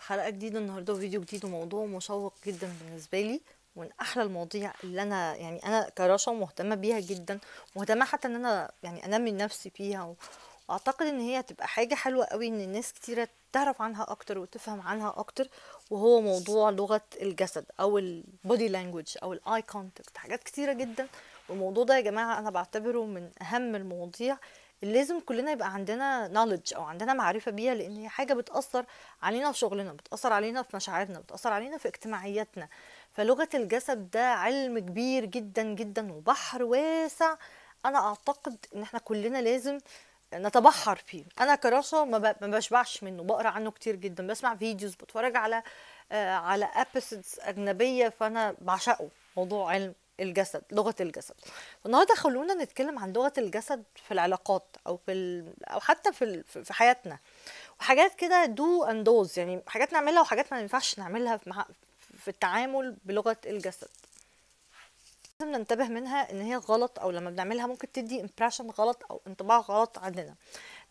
حلقة جديدة النهاردة وفيديو جديد وموضوع مشوق جدا بالنسبة لي ومن أحلى المواضيع اللي أنا يعني أنا كرشا مهتمة بيها جدا مهتمة حتى إن أنا يعني أنمي نفسي فيها و... وأعتقد إن هي تبقى حاجة حلوة قوي إن الناس كتيرة تعرف عنها أكتر وتفهم عنها أكتر وهو موضوع لغة الجسد أو ال body language أو ال eye contact حاجات كتيرة جدا. والموضوع ده يا جماعة أنا بعتبره من أهم المواضيع لازم كلنا يبقى عندنا knowledge أو عندنا معرفة بيها لأن هي حاجة بتأثر علينا في شغلنا بتأثر علينا في مشاعرنا بتأثر علينا في اجتماعياتنا. فلغة الجسد ده علم كبير جدا جدا وبحر واسع أنا أعتقد إن إحنا كلنا لازم نتبحر فيه. أنا ب- ما بشبعش منه بقرأ عنه كتير جدا بسمع videos بتفرج على آه، على episodes أجنبية فأنا بعشقه. موضوع علم. الجسد لغة الجسد. النهارده خلونا نتكلم عن لغة الجسد في العلاقات أو في ال... أو حتى في ال... في حياتنا. وحاجات كده do and don'ts يعني حاجات نعملها وحاجات ما ينفعش نعملها في مع... في التعامل بلغة الجسد. لازم ننتبه منها إن هي غلط أو لما بنعملها ممكن تدي impression غلط أو انطباع غلط عننا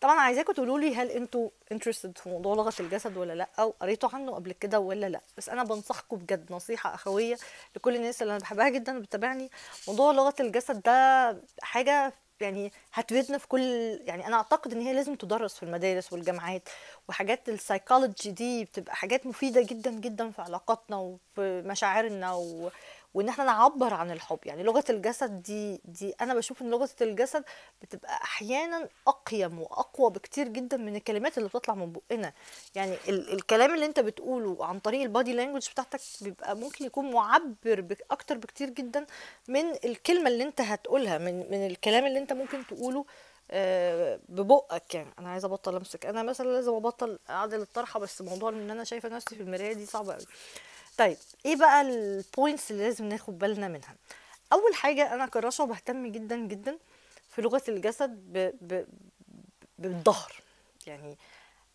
طبعا عايزاكم تقولوا لي هل أنتوا interested في موضوع لغة الجسد ولا لأ أو قريتوا عنه قبل كده ولا لأ. بس أنا بنصحكم بجد نصيحة أخوية لكل الناس اللي أنا بحبها جدا وبتتابعني موضوع لغة الجسد ده حاجة يعني هتفيدنا في كل يعني أنا أعتقد إن هي لازم تدرس في المدارس والجامعات وحاجات السايكولوجي دي بتبقى حاجات مفيدة جدا جدا في علاقاتنا وفي مشاعرنا و... وإن إحنا نعبر عن الحب. يعني لغة الجسد دي دي أنا بشوف إن لغة الجسد بتبقى أحيانا أقيم وأقوى بكتير جدا من الكلمات اللي بتطلع من بقنا. يعني ال الكلام اللي أنت بتقوله عن طريق ال body language بتاعتك بيبقى ممكن يكون معبر بك أكتر بكتير جدا من الكلمة اللي أنت هتقولها من من الكلام اللي أنت ممكن تقوله آه، ببقك. يعني أنا عايزة أبطل أمسك. أنا مثلا لازم أبطل أعدل الطرحة بس موضوع إن أنا شايفة نفسي في المراية دي صعبه قوي طيب إيه بقى البوينتس اللي لازم ناخد بالنا منها؟ أول حاجة أنا كرشا بهتم جدا جدا في لغة الجسد ب... ب... بالظهر. يعني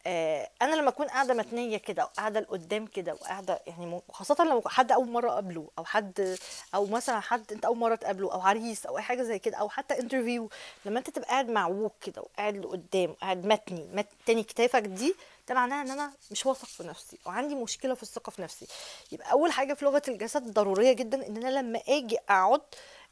آه أنا لما أكون قاعدة متنية كده أو قاعدة لقدام كده وقاعده يعني خاصة لو حد أول مرة قابله أو حد أو مثلا حد أنت أول مرة تقابله أو عريس أو أي حاجة زي كده أو حتى interview لما أنت تبقى قاعد معوج كده وقاعد لقدام قاعد متني مت تاني كتافك دي ده معناها إن أنا مش واثق في نفسي وعندي مشكلة في الثقة في نفسي. يبقى أول حاجة في لغة الجسد ضرورية جدا إن أنا لما آجي أقعد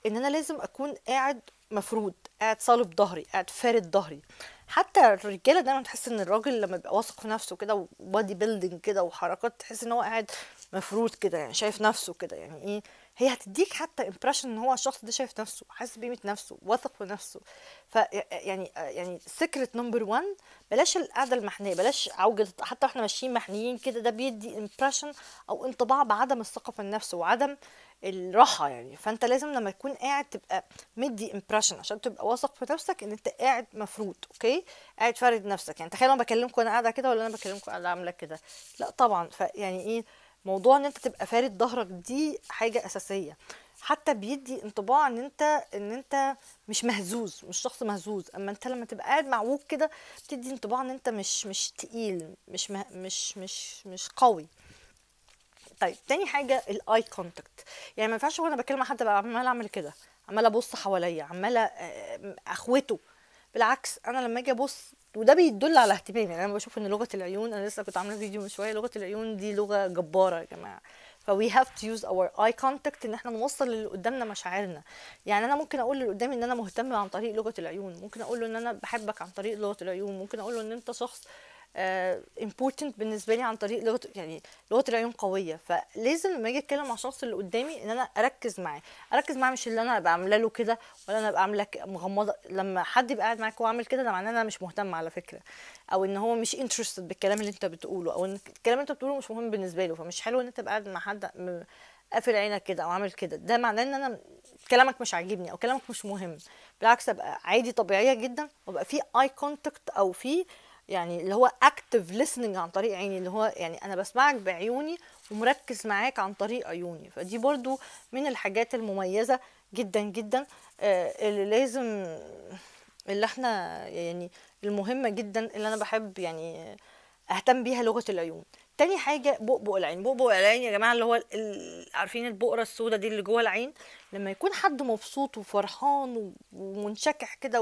إن أنا لازم أكون قاعد مفرود قاعد صالب ظهري قاعد فارد ظهري. حتى الرجالة دايما تحس إن الراجل لما بيبقى واثق في نفسه كده و body building كده وحركات تحس إن هو قاعد مفرود كده يعني شايف نفسه كده يعني إيه؟ هي هتديك حتى impression إن هو الشخص ده شايف نفسه حاسس بقيمة نفسه واثق في نفسه. ف يعني يعني secret number 1 بلاش القعدة المحنية بلاش عوجة حتى وإحنا ماشيين محنيين كده ده بيدي impression أو انطباع بعدم الثقة في النفس وعدم الراحة يعني. فأنت لازم لما تكون قاعد تبقى مدي impression عشان تبقى واثق في نفسك إن أنت قاعد مفرود okay؟ قاعد فارد نفسك. يعني تخيل أنا بكلمكم أنا قاعدة كده ولا أنا بكلمكم قاعدة عاملة كده. لا طبعا. فيعني إيه؟ موضوع إن أنت تبقى فارد ظهرك دي حاجة أساسية. حتى بيدي انطباع إن أنت إن أنت مش مهزوز مش شخص مهزوز. أما أنت لما تبقى قاعد معوج كده بتدي انطباع إن أنت مش مش تقيل مش مه مش مش مش قوي. طيب تاني حاجة ال eye contact يعني ما ينفعش وأنا بكلم حد بقى عماله أعمل كده عماله أبص حواليا عماله آه، أخوته. بالعكس أنا لما أجي أبص وده بيدل على اهتمامي يعني أنا بشوف إن لغة العيون أنا لسه كنت عاملة فيديو من شوية لغة العيون دي لغة جبارة يا جماعة. ف we have to use our eye contact إن إحنا نوصل للي قدامنا مشاعرنا. يعني أنا ممكن أقول للي قدامي إن أنا مهتمه عن طريق لغة العيون. ممكن أقول له إن أنا بحبك عن طريق لغة العيون. ممكن أقول له إن أنت شخص آه، important بالنسبة لي عن طريق لغة يعني لغة العيون قوية. فلازم لما أجي أتكلم مع الشخص اللي قدامي إن أنا أركز معاه. أركز معاه مش اللي أنا أبقى عاملة له كده ولا أنا أبقى عاملة مغمضة. لما حد يبقى قاعد معاك وعامل كده ده معناه إن أنا مش مهتم على فكرة. أو إن هو مش interested بالكلام اللي أنت بتقوله. أو إن الكلام اللي أنت بتقوله مش مهم بالنسبة له. فمش حلو إن أنت تبقى قاعد مع حد قافل عينك كده أو عامل كده. ده معناه إن أنا كلامك مش عاجبني أو كلامك مش مهم. بالعكس أبقى عادي طبيعية جدا وأبقى في eye contact أو في يعني اللي هو active listening عن طريق عيني اللي هو يعني أنا بسمعك بعيوني ومركز معاك عن طريق عيوني. فدي برضو من الحاجات المميزة جدا جدا آه، اللي لازم اللي إحنا يعني المهمة جدا اللي أنا بحب يعني أهتم بيها لغة العيون. تاني حاجة بؤبؤ العين. بؤبؤ العين يا جماعة اللي هو عارفين البقرة السوداء دي اللي جوه العين؟ لما يكون حد مبسوط وفرحان ومنشكح كده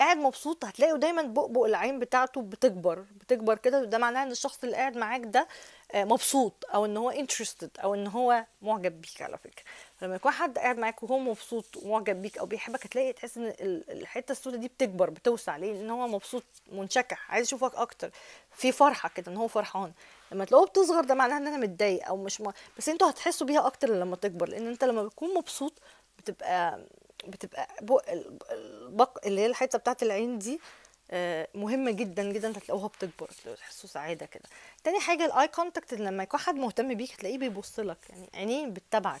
قاعد مبسوط هتلاقيه دايما بؤبؤ العين بتاعته بتكبر بتكبر كده. ده معناه إن الشخص اللي قاعد معاك ده آه، مبسوط أو إن هو interested أو إن هو معجب بيك على فكرة. لما يكون حد قاعد معاك وهو مبسوط ومعجب بيك أو بيحبك هتلاقي تحس إن ال- الحتة السوداء دي بتكبر بتوسع ليه لأن هو مبسوط منشكح عايز يشوفك أكتر. في فرحة كده إن هو فرحان. لما تلاقوه بتصغر ده معناه إن أنا متضايق أو مش م... بس أنتوا هتحسوا بيها أكتر لما تكبر لأن أنت لما بتكون مبسوط بتبقى بتبقى بق... البق... اللي هي الحته بتاعت العين دي آه، مهمة جدا جدا هتلاقوها بتكبر تحسوا سعادة كده. تاني حاجة ال eye contact لما يكون حد مهتم بيك هتلاقيه بيبص لك يعني عينيه بتتابعك.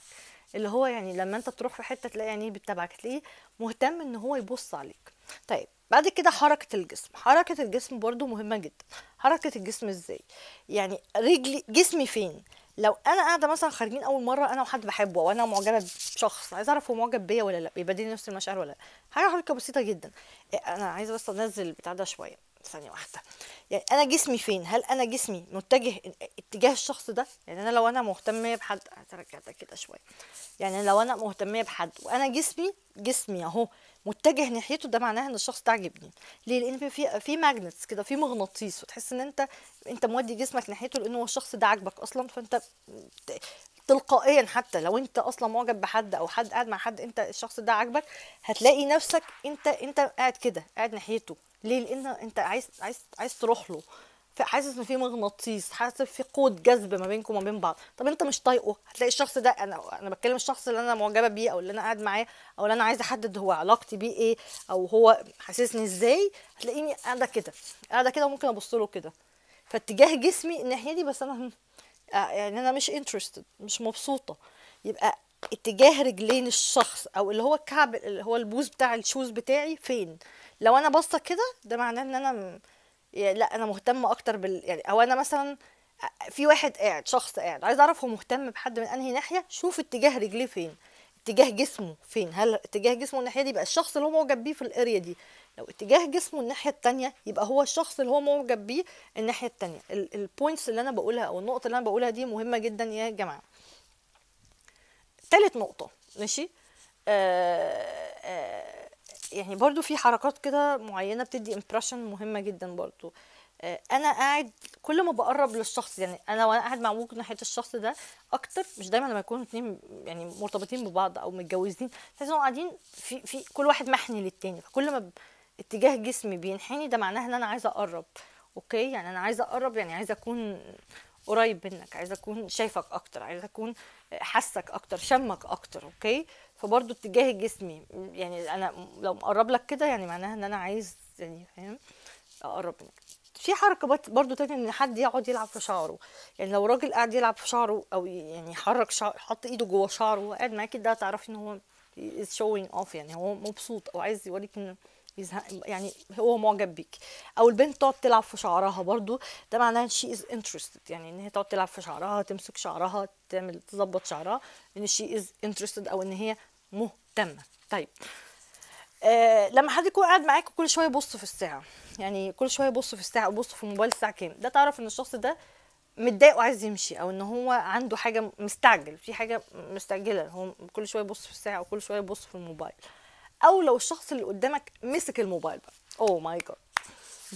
اللي هو يعني لما انت تروح في حتة تلاقي عينيه بتتابعك تلاقيه مهتم ان هو يبص عليك. طيب بعد كده حركة الجسم. حركة الجسم برضو مهمة جدا. حركة الجسم إزاي؟ يعني رجلي جسمي فين؟ لو أنا قاعدة مثلا خارجين أول مرة أنا وحد بحبه وأنا معجبة بشخص عايزة أعرف هو معجب بيا ولا لأ بيبادلني نفس المشاعر ولا لأ. حاجة حركه بسيطة جدا. إيه، أنا عايزة بس أنزل البتاع ده شوية. ثانية واحدة. يعني أنا جسمي فين؟ هل أنا جسمي متجه اتجاه الشخص ده؟ يعني أنا لو أنا مهتمه بحد هترجع ده كده شوية. يعني لو أنا مهتمه بحد وأنا جسمي جسمي أهو متجه ناحيته ده معناه إن الشخص ده عاجبني. ليه؟ لأن في في magnets كده في مغناطيس وتحس إن أنت أنت مودي جسمك ناحيته لأن هو الشخص ده عاجبك أصلا فأنت تلقائيا حتى لو أنت أصلا معجب بحد أو حد قاعد مع حد أنت الشخص ده عاجبك هتلاقي نفسك أنت أنت قاعد كده قاعد ناحيته. ليه؟ لأن أنت عايز عايز عايز تروح له. حاسس ان في مغناطيس حاسس في قوة جذب ما بينكم وما بين بعض. طب أنت مش طايقه؟ هتلاقي الشخص ده أنا أنا بتكلم الشخص اللي أنا معجبة بيه أو اللي أنا قاعد معاه أو اللي أنا عايزة أحدد هو علاقتي بيه إيه أو هو حاسسني إزاي هتلاقيني قاعدة كده قاعدة كده وممكن أبص له كده. فاتجاه جسمي الناحية دي بس أنا آه، يعني أنا مش interested مش مبسوطة. يبقى اتجاه رجلين الشخص أو اللي هو الكعب اللي هو البوز بتاع ال shoes بتاعي فين؟ لو أنا باصة كده ده معناه إن أنا يعني لأ أنا مهتمة أكتر بال يعني أو أنا مثلا في واحد قاعد شخص قاعد عايز أعرف هو مهتم بحد من أنهي ناحية شوف اتجاه رجليه فين اتجاه جسمه فين هل اتجاه جسمه الناحية دي يبقى الشخص اللي هو معجب بيه في ال area دي لو اتجاه جسمه الناحية التانية يبقى هو الشخص اللي هو معجب بيه الناحية التانية. ال points اللي أنا بقولها أو النقطة اللي أنا بقولها دي مهمة جدا يا جماعة. تالت نقطة ماشي؟ آه آه يعني برضو في حركات كده معينة بتدي impression مهمة جدا برضو. آه أنا قاعد كل ما بقرب للشخص يعني أنا وأنا قاعد معوج ناحية الشخص ده أكتر مش دايما لما يكونوا اتنين يعني مرتبطين ببعض أو متجوزين تحس قاعدين في في كل واحد محني للتاني. فكل ما اتجاه جسمي بينحني ده معناه إن أنا عايزة أقرب. okay؟ يعني أنا عايزة أقرب يعني عايزة أكون قريب منك عايزة أكون شايفك أكتر عايزة أكون حاسك أكتر شمك أكتر. أوكي؟ فبرضو اتجاه جسمي. يعني أنا لو مقرب لك كده يعني معناها إن أنا عايز يعني فاهم؟ أقرب منك في حركه برضو تانية إن حد يقعد يلعب في شعره. يعني لو راجل قاعد يلعب في شعره أو يعني يحرك شعر حط إيده جوه شعره وقاعد معاكي ده تعرفي إن هو is showing off. يعني هو مبسوط أو عايز يوريك ان يزهق يعني هو معجب بيك. أو البنت تقعد تلعب في شعرها برضو ده معناه إن she is interested. يعني إن هي تقعد تلعب في شعرها تمسك شعرها تعمل تظبط شعرها إن she is interested أو إن هي مهتمة. طيب آه لما حد يكون قاعد معاك وكل شوية يبص في الساعة. يعني كل شوية يبص في الساعة يبص في الموبايل الساعة كام ده تعرف إن الشخص ده متضايق وعايز يمشي أو إن هو عنده حاجة مستعجل في حاجة مستعجلة. هو كل شوية يبص في الساعة وكل شوية يبص في الموبايل. أو لو الشخص اللي قدامك مسك الموبايل بقى. oh my God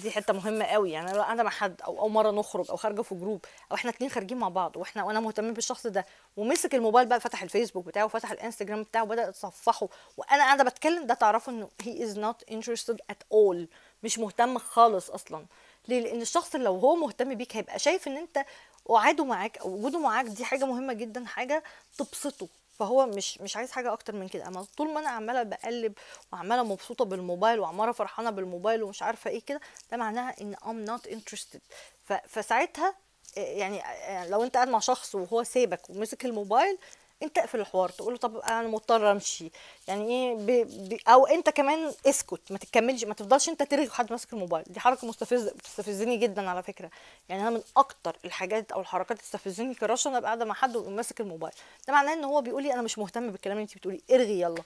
دي حتة مهمة قوي. يعني لو أنا مع حد أو أول مرة نخرج أو خارجة في group أو إحنا اتنين خارجين مع بعض وإحنا وأنا مهتمين بالشخص ده ومسك الموبايل بقى فتح الفيسبوك بتاعه وفتح الإنستجرام بتاعه وبدأ يتصفحه وأنا قاعدة بتكلم ده تعرفوا إنه he is not interested at all. مش مهتم خالص أصلا. ليه؟ لأن الشخص لو هو مهتم بيك هيبقى شايف إن أنت قعاده معاك أو وجوده معاك دي حاجة مهمة جدا حاجة تبسطه. فهو مش مش عايز حاجة أكتر من كده. اما طول ما أنا عمالة بقلب وعمالة مبسوطة بالموبايل وعمالة فرحانة بالموبايل ومش عارفة إيه كده ده معناها إن not interested. ف- فساعتها إيه يعني يعني لو أنت قاعد مع شخص وهو سايبك ومسك الموبايل انت اقفل الحوار تقول له طب أنا مضطر امشي. يعني إيه ب... ب... أو انت كمان اسكت ما تكملش ما تفضلش انت ترغي حد ماسك الموبايل. دي حركة مستفزه بتستفزني جدا على فكرة. يعني أنا من أكتر الحاجات أو الحركات اللي تستفزني كراشة أنا قاعدة مع حد ويقوم ماسك الموبايل. ده معناه إن هو بيقول لي أنا مش مهتم بالكلام اللي أنت بتقوليه. ارغي يلا.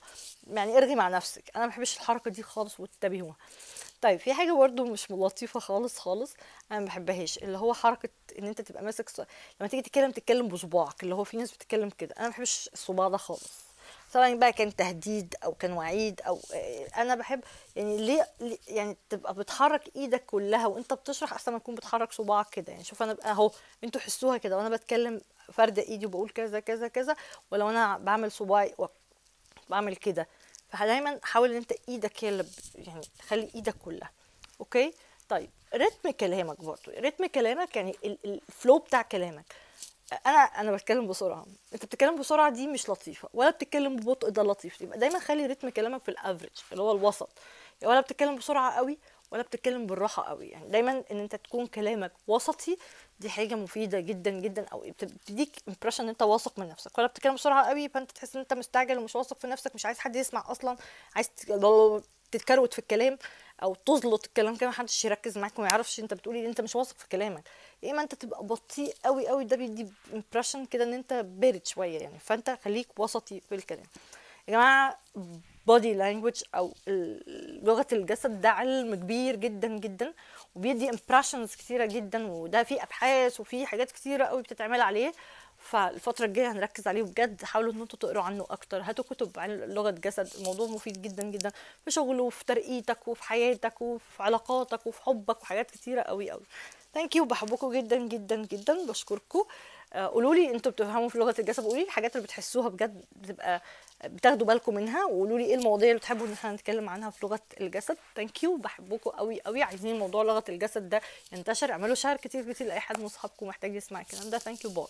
يعني ارغي مع نفسك. أنا ما بحبش الحركة دي خالص واتبهوها طيب في حاجة برضو مش لطيفة خالص خالص أنا ما بحبهاش اللي هو حركة إن أنت تبقى ماسك ص... لما تيجي تتكلم تتكلم بصباعك اللي هو في ناس بتتكلم كده أنا ما بحبش الصباع ده خالص. سواء بقى كان تهديد أو كان وعيد أو أنا بحب يعني ليه يعني تبقى بتحرك إيدك كلها وأنت بتشرح أحسن ما تكون بتحرك صباعك كده. يعني شوف أنا بقى أهو أنتوا حسوها كده وأنا بتكلم فردة إيدي وبقول كذا كذا كذا ولو أنا بعمل صباعي بعمل كده. فدايما حاول إن أنت إيدك هي اللي يعني خلي إيدك كلها. okay؟ طيب رتم كلامك برضو. رتم كلامك يعني ال- ال- ال flow بتاع كلامك. أنا أنا بتكلم بسرعة. أنت بتتكلم بسرعة دي مش لطيفة ولا بتتكلم ببطء ده لطيف. يبقى دايما خلي رتم كلامك في ال average اللي هو الوسط. ولا بتتكلم بسرعة قوي ولا بتتكلم بالراحة قوي. يعني دايما إن أنت تكون كلامك وسطي دي حاجة مفيدة جدا جدا أو بتديك impression إن أنت واثق من نفسك. ولا بتتكلم بسرعة قوي فأنت تحس إن أنت مستعجل ومش واثق في نفسك مش عايز حد يسمع أصلا عايز تتكروت في الكلام أو تزلط الكلام كده محدش يركز معاك وما يعرفش أنت بتقولي إيه، أنت مش واثق في كلامك. يا إما أنت تبقى بطيء قوي قوي ده بيدي impression كده إن أنت بارد شوية يعني. فأنت خليك وسطي في الكلام. يا جماعة body language أو لغة الجسد ده علم كبير جدا جدا وبيدي impressions كتيرة جدا وده في أبحاث وفي حاجات كتيرة قوي بتتعمل عليه. فالفترة الجاية هنركز عليه بجد حاولوا إن أنتوا تقروا عنه أكتر. هاتوا كتب عن لغة جسد الموضوع مفيد جدا جدا. في شغله وفي ترقيتك وفي حياتك وفي علاقاتك وفي حبك وحاجات كتيرة قوي قوي. thank you بحبكم جدا جدا جدا. بشكركم. قولوا لي أنتوا بتفهموا في لغة الجسد قولوا لي الحاجات اللي بتحسوها بجد بتبقى بتاخدوا بالكم منها وقولوا لي إيه المواضيع اللي بتحبوا ان إحنا نتكلم عنها في لغة الجسد. thank you بحبكم قوي قوي. عايزين موضوع لغة الجسد ده ينتشر. اعملوا share كتير كتير لأي حد من اصحابكم محتاج يسمع الكلام ده. thank you bye